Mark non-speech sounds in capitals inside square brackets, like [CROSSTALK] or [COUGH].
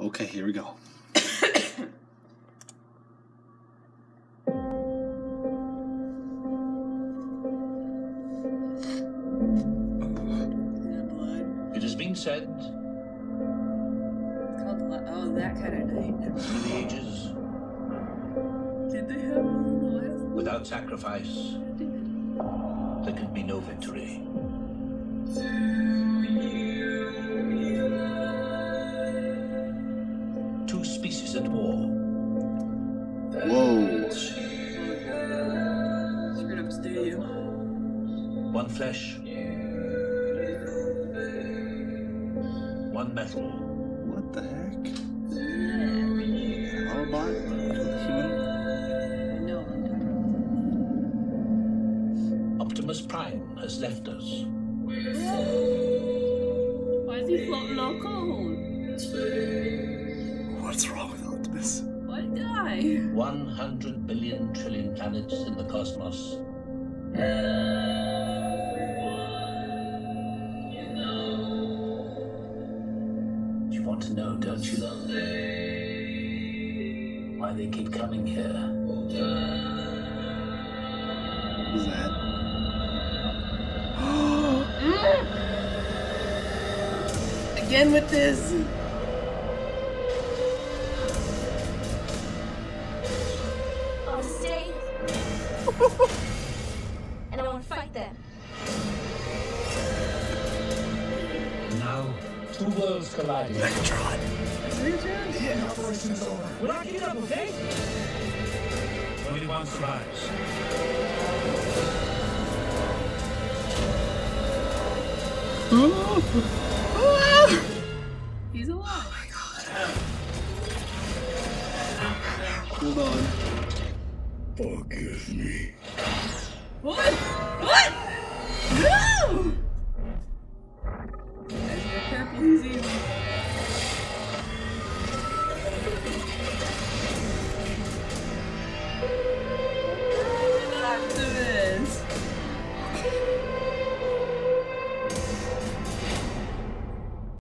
Okay, here we go. It has been said It's called oh, that kind of night. through the ages, Did they have one the last without sacrifice, there can be no victory. Two at war, Whoa. Screwed up a stadium. one flesh, one metal. What the heck? Autobot? Human? No, Optimus Prime has left us. Why is he floating all cold? What's wrong with Optimus? Why 100 billion trillion planets in the cosmos. You want to know, don't you? Why they keep coming here? What is that? [GASPS] [GASPS] Again with this. And I won't fight them. Now, two worlds colliding. Megatron. We're not giving up, okay? Only one survives. He's alive. Oh my god. Hold on. Forgive me. What? What? No! As no purple. What happened?